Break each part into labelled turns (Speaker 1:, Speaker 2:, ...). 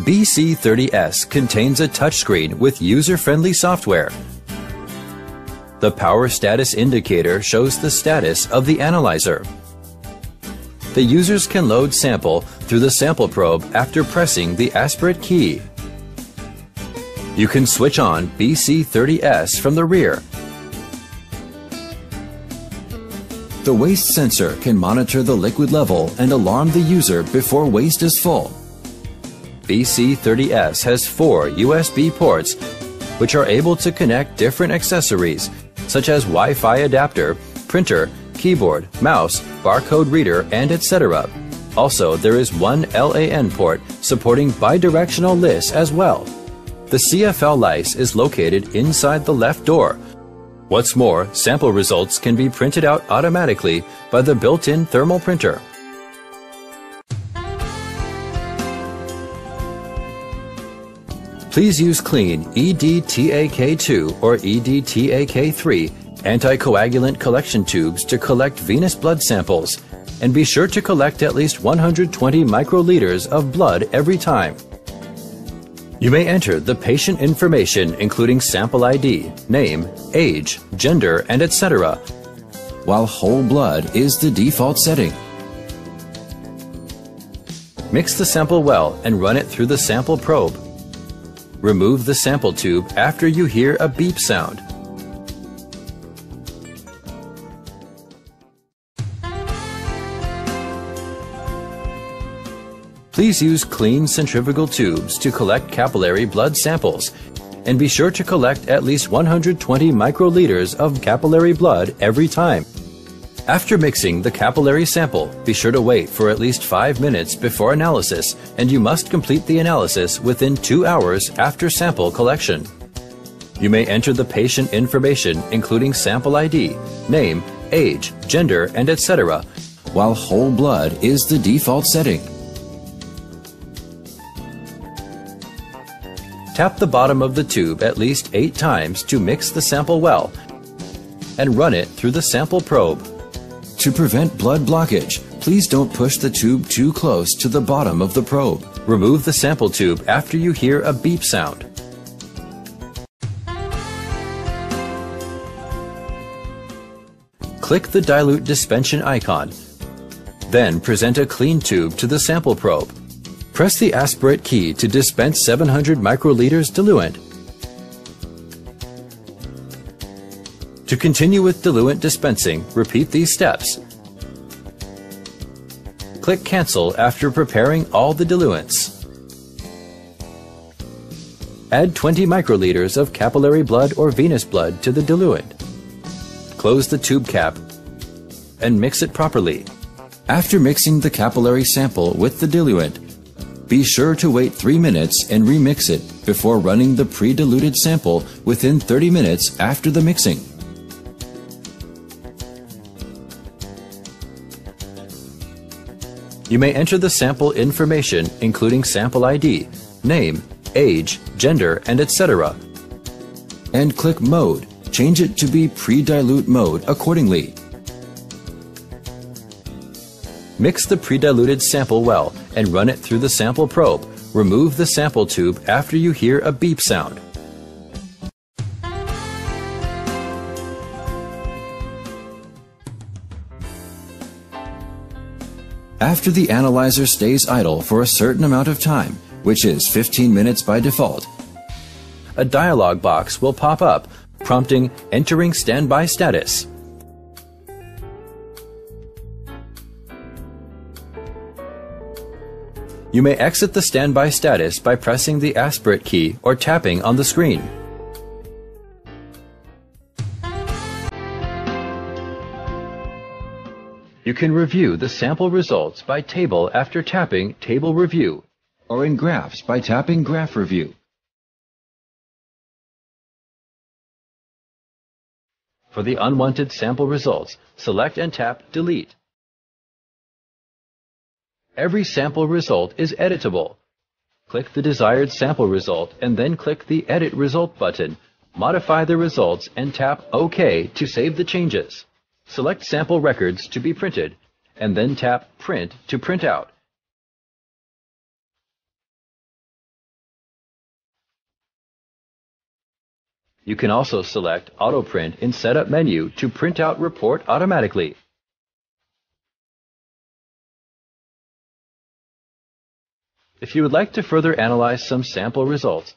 Speaker 1: BC30S contains a touchscreen with user-friendly software. The power status indicator shows the status of the analyzer. The users can load sample through the sample probe after pressing the aspirate key. You can switch on BC30S from the rear. The waste sensor can monitor the liquid level and alarm the user before waste is full. BC30S has four USB ports which are able to connect different accessories such as Wi-Fi adapter, printer, keyboard, mouse, barcode reader, and etc. Also, there is one LAN port supporting bidirectional LIS as well. The CFL LIS is located inside the left door. What's more, sample results can be printed out automatically by the built-in thermal printer. Please use clean EDTAK2 or EDTAK3 anticoagulant collection tubes to collect venous blood samples, and be sure to collect at least 120 microliters of blood every time. You may enter the patient information including sample ID, name, age, gender, and etc., while whole blood is the default setting. Mix the sample well and run it through the sample probe. Remove the sample tube after you hear a beep sound. Please use clean centrifugal tubes to collect capillary blood samples and be sure to collect at least 120 microliters of capillary blood every time. After mixing the capillary sample, be sure to wait for at least 5 minutes before analysis and you must complete the analysis within 2 hours after sample collection. You may enter the patient information including sample ID, name, age, gender, and etc., while whole blood is the default setting. Tap the bottom of the tube at least 8 times to mix the sample well and run it through the sample probe. To prevent blood blockage, please don't push the tube too close to the bottom of the probe. Remove the sample tube after you hear a beep sound. Click the dilute dispensation icon. Then present a clean tube to the sample probe. Press the aspirate key to dispense 700 microliters diluent. Continue with diluent dispensing, repeat these steps. Click Cancel after preparing all the diluents. Add 20 microliters of capillary blood or venous blood to the diluent. Close the tube cap and mix it properly. After mixing the capillary sample with the diluent, be sure to wait 3 minutes and remix it before running the pre-diluted sample within 30 minutes after the mixing. You may enter the sample information including sample ID, name, age, gender, and etc. And click Mode. Change it to be pre-dilute mode accordingly. Mix the pre-diluted sample well and run it through the sample probe. Remove the sample tube after you hear a beep sound. After the analyzer stays idle for a certain amount of time, which is 15 minutes by default, a dialog box will pop up prompting entering standby status. You may exit the standby status by pressing the aspirate key or tapping on the screen. You can review the sample results by table after tapping Table Review or in graphs by tapping Graph Review. For the unwanted sample results, select and tap Delete. Every sample result is editable. Click the desired sample result and then click the Edit Result button. Modify the results and tap OK to save the changes. Select sample records to be printed, and then tap Print to print out. You can also select Auto Print in Setup menu to print out report automatically. If you would like to further analyze some sample results,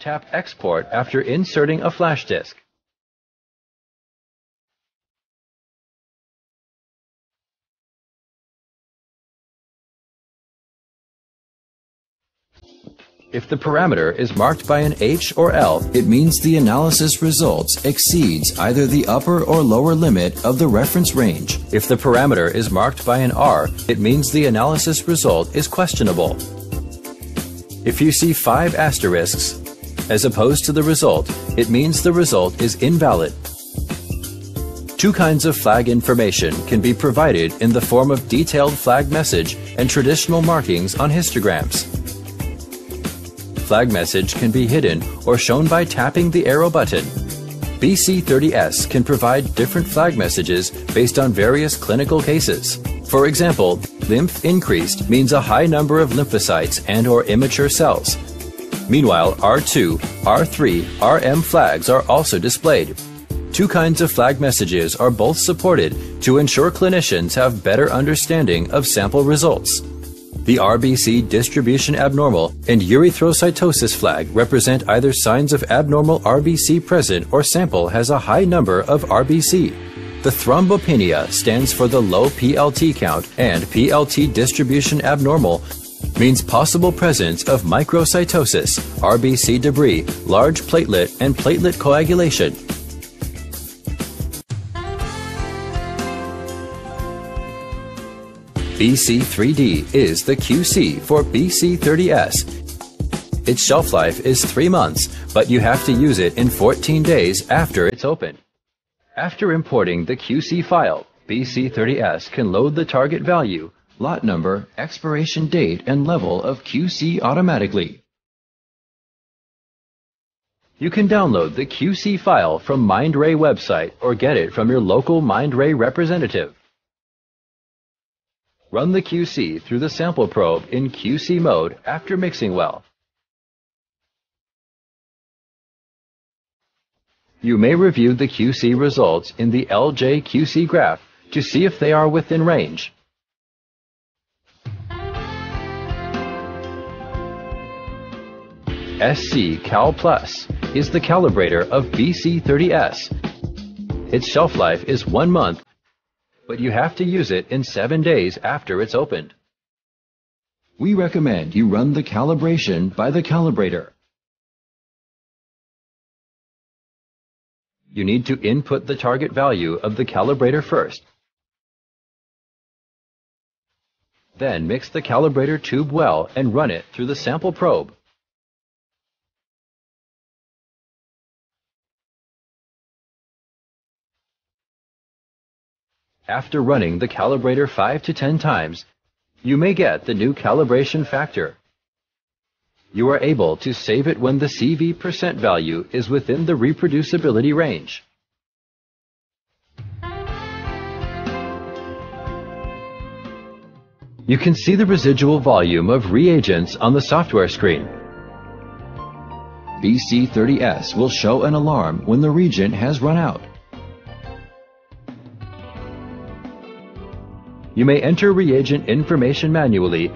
Speaker 1: tap Export after inserting a flash disk. If the parameter is marked by an H or L, it means the analysis results exceeds either the upper or lower limit of the reference range. If the parameter is marked by an R, it means the analysis result is questionable. If you see five asterisks, as opposed to the result, it means the result is invalid. Two kinds of flag information can be provided in the form of detailed flag message and traditional markings on histograms flag message can be hidden or shown by tapping the arrow button. BC30S can provide different flag messages based on various clinical cases. For example, lymph increased means a high number of lymphocytes and or immature cells. Meanwhile, R2, R3, RM flags are also displayed. Two kinds of flag messages are both supported to ensure clinicians have better understanding of sample results. The RBC distribution abnormal and erythrocytosis flag represent either signs of abnormal RBC present or sample has a high number of RBC. The thrombopenia stands for the low PLT count and PLT distribution abnormal means possible presence of microcytosis, RBC debris, large platelet, and platelet coagulation. BC3D is the QC for BC30S. Its shelf life is 3 months, but you have to use it in 14 days after it's open. After importing the QC file, BC30S can load the target value, lot number, expiration date, and level of QC automatically. You can download the QC file from Mindray website or get it from your local Mindray representative. Run the QC through the sample probe in QC mode after mixing well. You may review the QC results in the LJ-QC graph to see if they are within range. SC Cal Plus is the calibrator of BC30S. Its shelf life is one month but you have to use it in seven days after it's opened. We recommend you run the calibration by the calibrator. You need to input the target value of the calibrator first. Then mix the calibrator tube well and run it through the sample probe. After running the calibrator 5 to 10 times, you may get the new calibration factor. You are able to save it when the CV percent value is within the reproducibility range. You can see the residual volume of reagents on the software screen. BC30S will show an alarm when the reagent has run out. You may enter reagent information manually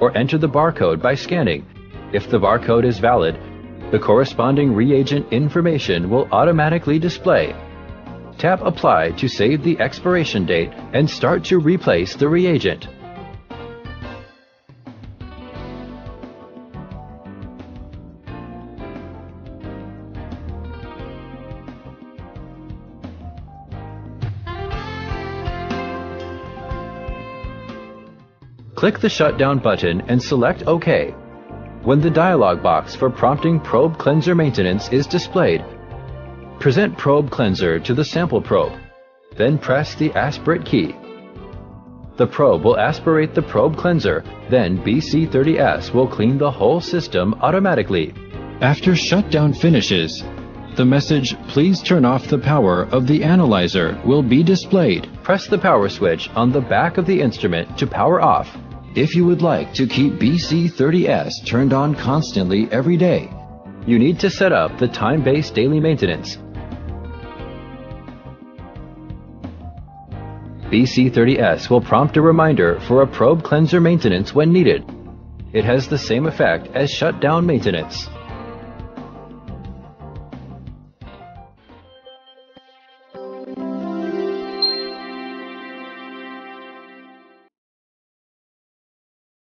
Speaker 1: or enter the barcode by scanning. If the barcode is valid, the corresponding reagent information will automatically display. Tap Apply to save the expiration date and start to replace the reagent. Click the Shutdown button and select OK. When the dialog box for prompting Probe Cleanser Maintenance is displayed, present Probe Cleanser to the sample probe. Then press the Aspirate key. The probe will aspirate the probe cleanser, then BC30S will clean the whole system automatically. After shutdown finishes, the message, please turn off the power of the analyzer will be displayed. Press the power switch on the back of the instrument to power off if you would like to keep BC30S turned on constantly every day, you need to set up the time-based daily maintenance. BC30S will prompt a reminder for a probe cleanser maintenance when needed. It has the same effect as shutdown maintenance.